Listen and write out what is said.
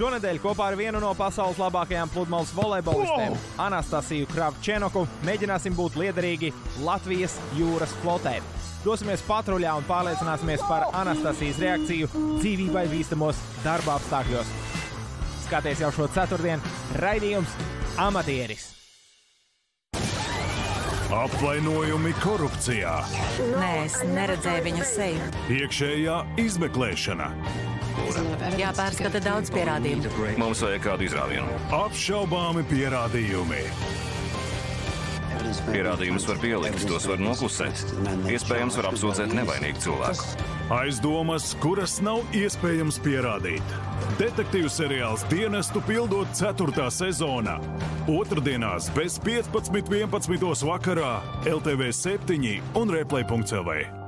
Šonadēļ kopā ar vienu no pasaules labākajām pludmales volejbolistēm, Anastasiju Kravčenoku, mēģināsim būt liederīgi Latvijas jūras flotē. Dosimies patruļā un pārliecināsimies par Anastasijas reakciju dzīvībai bīstamos darba apstākļos. Skaties jau šo ceturtdienu, raidījums Amatieris! Apvainojumi korupcijā, Nē, es neredzēju viņa seju. iekšējā izmeklēšana, Jāpārskata daudz pierādījumu. Mums vajag kādu izrāvienu. apšaubāmi pierādījumi. Pierādījumus var pielikt, tos var noklusēt. Iespējams, var apsūdzēt nevainīgu cilvēku. Aizdomas, kuras nav iespējams pierādīt. Detektīvu seriāls dienestu pildot 4. sezonā. Otradienās bez 15.11. vakarā LTV 7 un Replay.CLV.